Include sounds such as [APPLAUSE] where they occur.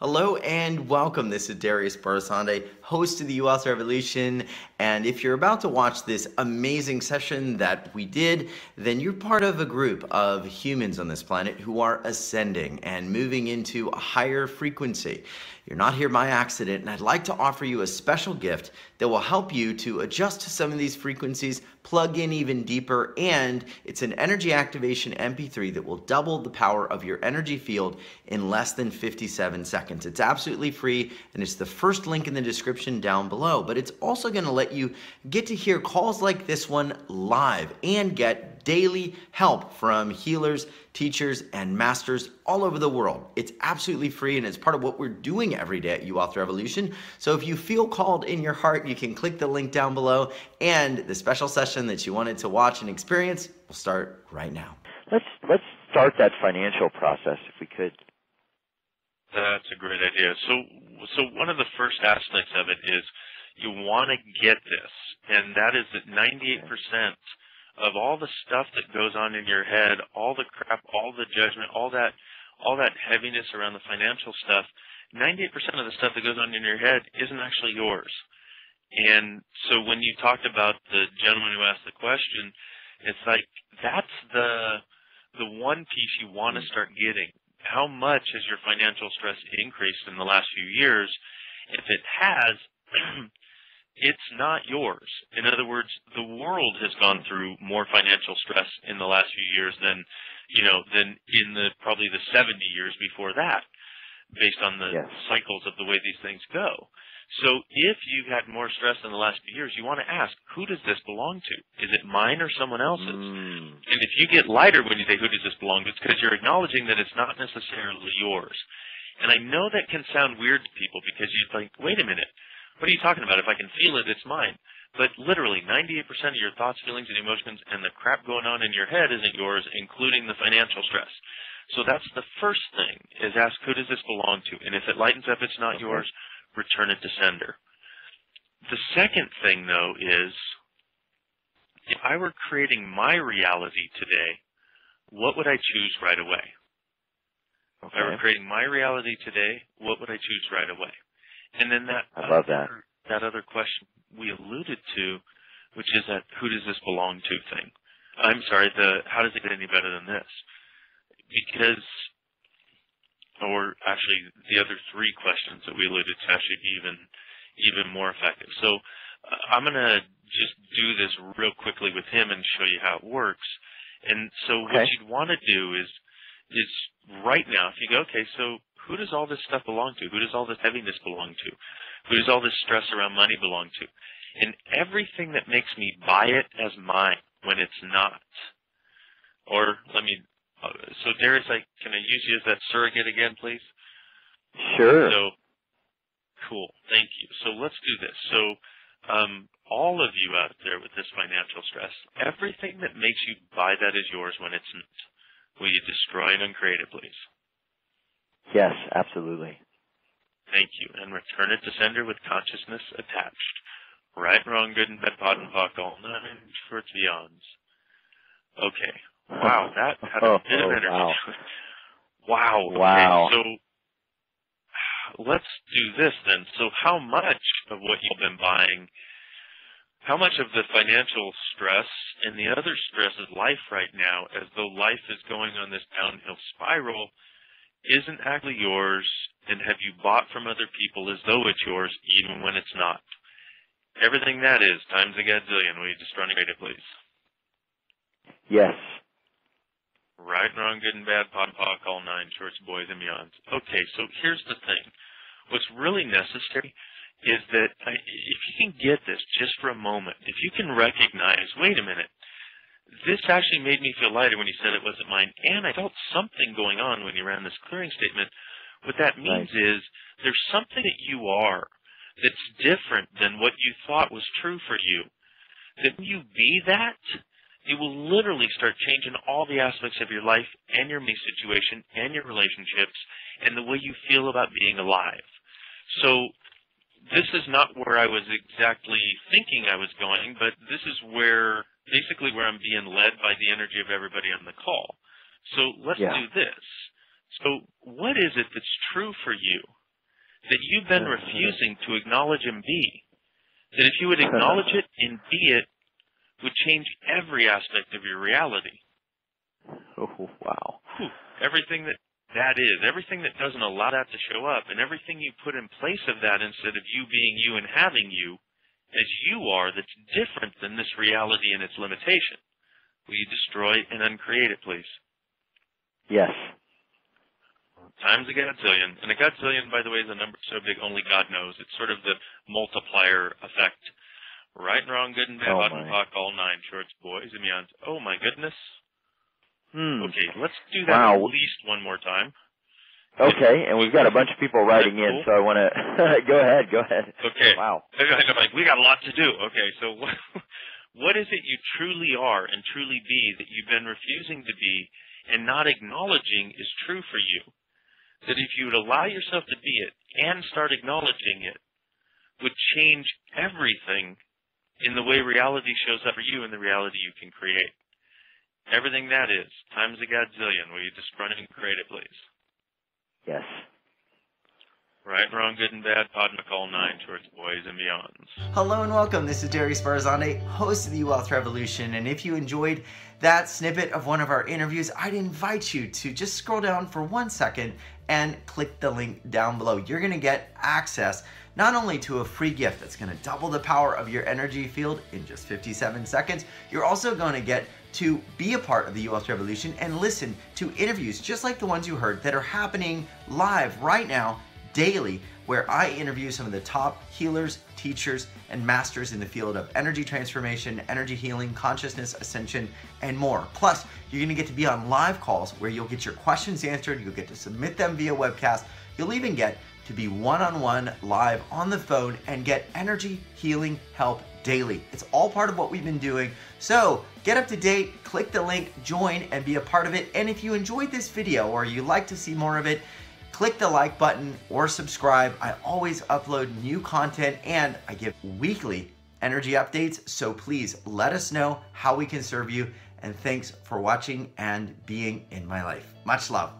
Hello and welcome. This is Darius Barazandeh, host of the You Wealth Revolution. And if you're about to watch this amazing session that we did, then you're part of a group of humans on this planet who are ascending and moving into a higher frequency. You're not here by accident, and I'd like to offer you a special gift that will help you to adjust to some of these frequencies, plug in even deeper, and it's an energy activation MP3 that will double the power of your energy field in less than 57 seconds. It's absolutely free, and it's the first link in the description down below, but it's also going to let you get to hear calls like this one live and get daily help from healers, teachers, and masters all over the world. It's absolutely free and it's part of what we're doing every day at You Wealth Revolution. So if you feel called in your heart, you can click the link down below and the special session that you wanted to watch and experience will start right now. Let's let's start that financial process if we could. That's a great idea. So so one of the first aspects of it is you want to get this, and that is that 98% of all the stuff that goes on in your head, all the crap, all the judgment, all that, all that heaviness around the financial stuff, 98% of the stuff that goes on in your head isn't actually yours. And so when you talked about the gentleman who asked the question, it's like that's the the one piece you want to start getting. How much has your financial stress increased in the last few years? If it has, [CLEARS THROAT] it's not yours. In other words, the world has gone through more financial stress in the last few years than, you know, than in the probably the 70 years before that, based on the yes. cycles of the way these things go. So if you've had more stress in the last few years, you want to ask, who does this belong to? Is it mine or someone else's? Mm. And if you get lighter when you say, who does this belong to, it's because you're acknowledging that it's not necessarily yours. And I know that can sound weird to people because you think, wait a minute, what are you talking about? If I can feel it, it's mine. But literally, 98% of your thoughts, feelings, and emotions and the crap going on in your head isn't yours, including the financial stress. So that's the first thing, is ask who does this belong to? And if it lightens up it's not yours, return it to sender. The second thing, though, is if I were creating my reality today, what would I choose right away? Okay. If I were creating my reality today, what would I choose right away? And then that I love that. Other, that other question we alluded to, which is that who does this belong to thing. I'm sorry, the how does it get any better than this? Because or actually the other three questions that we alluded to actually be even even more effective. So uh, I'm going to just do this real quickly with him and show you how it works. And so okay. what you'd want to do is is right now, if you go, okay, so who does all this stuff belong to? Who does all this heaviness belong to? Who does all this stress around money belong to? And everything that makes me buy it as mine when it's not. Or let me, uh, so Darius, I, can I use you as that surrogate again, please? Sure. So, cool. Thank you. So let's do this. So, um, all of you out there with this financial stress, everything that makes you buy that is yours when it's not. Will you destroy and uncreate it, please? Yes, absolutely. Thank you. And return it to sender with consciousness attached. Right, wrong, good and bad, POD and POC, all nine shorts beyonds. Okay. Wow, [LAUGHS] that had a bit of oh, energy. Wow. wow. Wow. Okay, so let's do this then. So how much of what you've been buying, how much of the financial stress and the other stress of life right now, as though life is going on this downhill spiral, isn't actually yours and have you bought from other people as though it's yours even when it's not? Everything that is times a gazillion. Will you just run it, please? Yes. Right, wrong, good and bad, POD, POC, all nine, shorts, boys, and beyonds. Okay, so here's the thing. What's really necessary is that if you can get this just for a moment, if you can recognize, wait a minute, this actually made me feel lighter when he said it wasn't mine, and I felt something going on when he ran this clearing statement. What that means right. is there's something that you are that's different than what you thought was true for you. That when you be that, you will literally start changing all the aspects of your life and your money situation and your relationships and the way you feel about being alive. So this is not where I was exactly thinking I was going, but this is where basically where I'm being led by the energy of everybody on the call. So let's yeah. do this. So what is it that's true for you that you've been hmm. refusing to acknowledge and be. That if you would acknowledge it and be it, would change every aspect of your reality. [LAUGHS] Oh, wow. Everything that that is, everything that doesn't allow that to show up, and everything you put in place of that instead of you being you and having you as you are that's different than this reality and its limitation. Will you destroy and uncreate it, please? Yes. Times a godzillion. And a godzillion, by the way, is a number so big only God knows. It's sort of the multiplier effect. Right and wrong, good and bad, Oh, hot and hot, all nine shorts, boys and beyond. Oh my goodness. Hmm. Okay, let's do that Wow. at least one more time. Okay, and we've got a bunch of people writing in, so I want to [LAUGHS] go ahead. Go ahead. Okay. Wow. [LAUGHS] I'm like, we got a lot to do. Okay, so what, [LAUGHS] what is it you truly are and truly be that you've been refusing to be and not acknowledging is true for you? That if you would allow yourself to be it and start acknowledging it, would change everything in the way reality shows up for you and the reality you can create. Everything that is, times a godzillion. Will you just run and create it, please? Yes. Right, wrong, good and bad, Pod McCall 9, towards boys and beyonds. Hello and welcome. This is Darius Barazandeh, host of the Wealth Revolution. And if you enjoyed that snippet of one of our interviews, I'd invite you to just scroll down for one second and click the link down below. You're going to get access not only to a free gift that's going to double the power of your energy field in just 57 seconds, you're also going to get to be a part of the You Wealth Revolution and listen to interviews just like the ones you heard that are happening live right now daily where I interview some of the top healers, teachers, and masters in the field of energy transformation, energy healing, consciousness ascension, and more. Plus, you're gonna get to be on live calls where you'll get your questions answered, you'll get to submit them via webcast, you'll even get to be one on one live on the phone and get energy healing help daily. It's all part of what we've been doing. So get up to date, click the link, join, and be a part of it. And if you enjoyed this video or you like to see more of it, click the like button or subscribe. I always upload new content and I give weekly energy updates. So please let us know how we can serve you. And thanks for watching and being in my life. Much love.